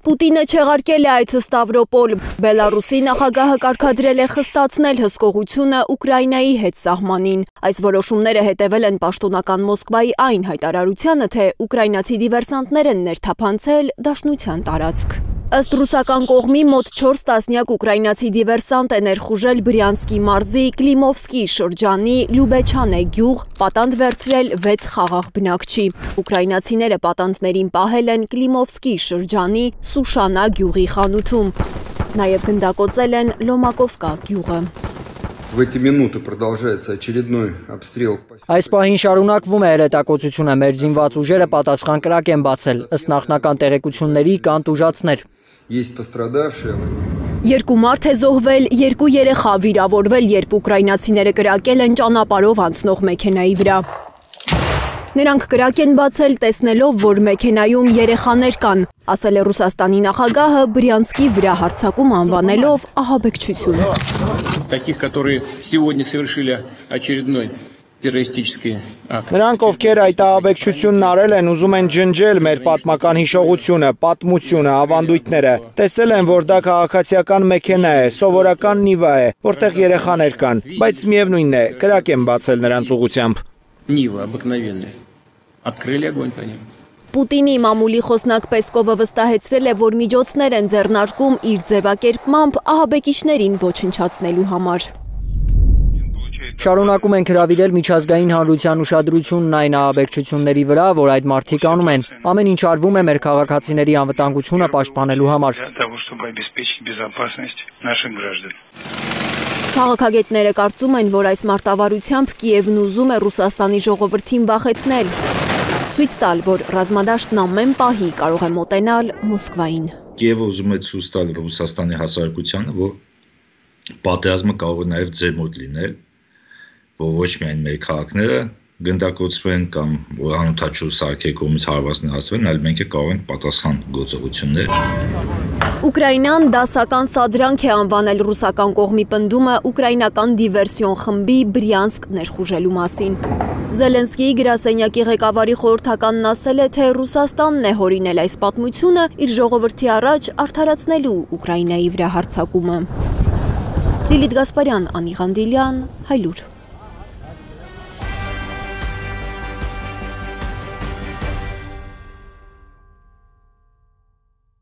Պուտինը չեղարկել է այցը Ստավրոպոլ։ Բելարուսի նախագահը կարգադրել է խստացնել հսկողությունը Ուկրայնայի հետ սահմանին։ Այս որոշումները հետևել են պաշտոնական Մոսկվայի այն հայտարարությանը, թե ուկրայնացի դիվերսանտներ են ներթափանցել դաշնության տարածք։ Ըստ ռուսական կողմի մոտ 4 տասնյակ ուկրայնացի դիվերսանտ է ներխուժել Բրյանսկի մարզի Կլիմովսկի շրջանի Լյուբեչանե գյուղ, պատանդ վերցրել 6 խաղաղ բնակչի։ Ուկրայնացիները պատանդներին պահել են Կլիմովսկի շրջանի Սուշանա գյուղի խանութում։ Նաև գնդակոծել են Լոմակովկա գյուղը։ В эти минуты продолжается очередной обстрел. Այս պահին շարունակվում է երետակոծությունը, մեր զինված ուժերը պատասխան կրակ են բացել, ըստ նախնական տեղեկությունների կան տուժածներ։ Есть пострадавшие. Երկու մարդ է զոհվել, երկու երեխա վիրավորվել, երբ ուկրայնացիները կրակել են ճանապարով անցնող մեքենայի վրա։ Նրանք կրակ են բացել տեսնելով, որ մեքենայում երեխաներ կան, ասել է Ռուսաստանի նախագահը Բրյանսկի վրա հարցակում անվանելով ահաբեկչություն։ Таких, которые сегодня совершили очередной terroristический ակտ։ Նրանք, ովքեր այդ ահաբեկչությունն արել են, ուզում են ջնջել մեր պատմական հիշողությունը, պատմությունը, ավանդույթները։ Տեսել են, որ դա քաղաքացիական մեքենա է, սովորական Նիվա է, որտեղ երեխաներ կան, բայց միևնույնն է, կրակ են բացել նրանց ուղությամբ։ Նիվա обыкновенная. Открыли огонь по ним։ Պուտինի մամուլի խոսնակ Պեսկովը վստահեցրել է, որ միջոցներ են ձեռնարկում իր ձևակերպմամբ ահաբեկիչներին ոչնչացնելու համար։ Շարունակում ենք հրավիրել միջազգային հանրության ուշադրությունն այն ահաբեկչությունների վրա, որ այդ մարդիկ անում են։ Ամեն ինչ արվում է մեր քաղաքացիների անվտանգությունը պաշտպանելու համար։ Քաղաքագետները կարծում են, որ այս մարտավարությամբ Կիևն ուզում է Ռուսաստանի ժողովրդին վախեցնել, ցույց տալ, որ ռազմադաշտն ամեն պահի կարող է մոտենալ Մոսկվային։ Կիևը ուզում է ցույց տալ Ռուսաստանի հասարակությանը, որ պատերազմը կարող է նաև ձեր մոտ լինել որ ոչ միայն մեր քաղաքները գնդակոծվեն կամ անօթաչու սարքերի կողմից հարվածներ հասվեն, այլ մենք կարող ենք պատասխան գործողություններ։ Ուկրաինան դասական սադրանք է անվանել ռուսական կողմի պնդումը ուկրաինական դիվերսիոն խմբի Բրյանսկ ներխուժելու մասին։ Զելենսկիի գրասենյակի ղեկավարի խորհրդականն ասել է, թե Ռուսաստանն է հորինել այս պատմությունը իր ժողովրդի առաջ արդարացնելու Ուկրաինայի վրա հարձակումը։ Լիլիթ Գասպարյան, Անի Ղանդիլյան, Հայլուր։